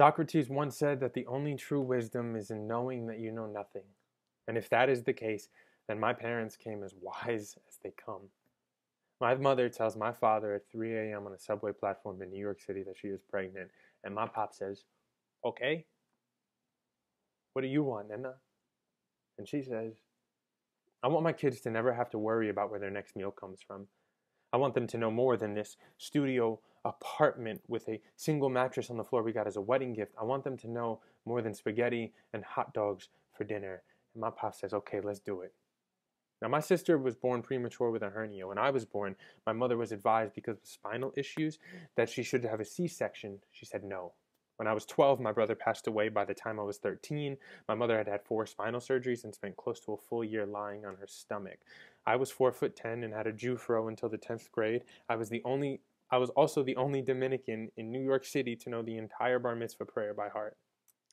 Socrates once said that the only true wisdom is in knowing that you know nothing. And if that is the case, then my parents came as wise as they come. My mother tells my father at 3 a.m. on a subway platform in New York City that she is pregnant, and my pop says, Okay, what do you want, Nana? And she says, I want my kids to never have to worry about where their next meal comes from. I want them to know more than this studio apartment with a single mattress on the floor we got as a wedding gift. I want them to know more than spaghetti and hot dogs for dinner. And my pop says, okay, let's do it. Now, my sister was born premature with a hernia. When I was born, my mother was advised because of spinal issues that she should have a C section. She said no. When I was 12, my brother passed away by the time I was 13. My mother had had four spinal surgeries and spent close to a full year lying on her stomach. I was 4 foot 10 and had a Jewfro until the 10th grade. I was the only I was also the only Dominican in New York City to know the entire bar mitzvah prayer by heart.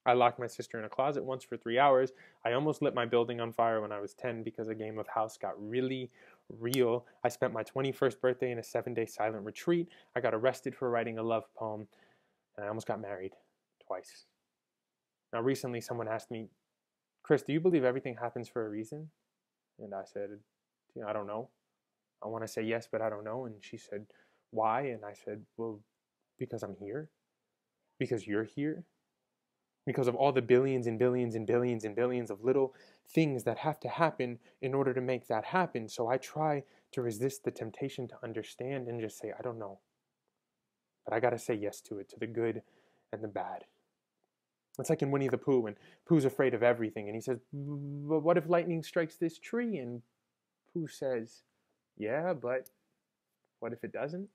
I locked my sister in a closet once for three hours. I almost lit my building on fire when I was 10 because a game of house got really real. I spent my 21st birthday in a seven day silent retreat. I got arrested for writing a love poem, and I almost got married twice. Now, recently, someone asked me, Chris, do you believe everything happens for a reason? And I said, I don't know. I want to say yes, but I don't know. And she said, Why? And I said, Well, because I'm here. Because you're here. Because of all the billions and billions and billions and billions of little things that have to happen in order to make that happen. So I try to resist the temptation to understand and just say, I don't know. But I got to say yes to it, to the good and the bad. It's like in Winnie the Pooh, and Pooh's afraid of everything, and he says, But what if lightning strikes this tree? And Pooh says, Yeah, but what if it doesn't?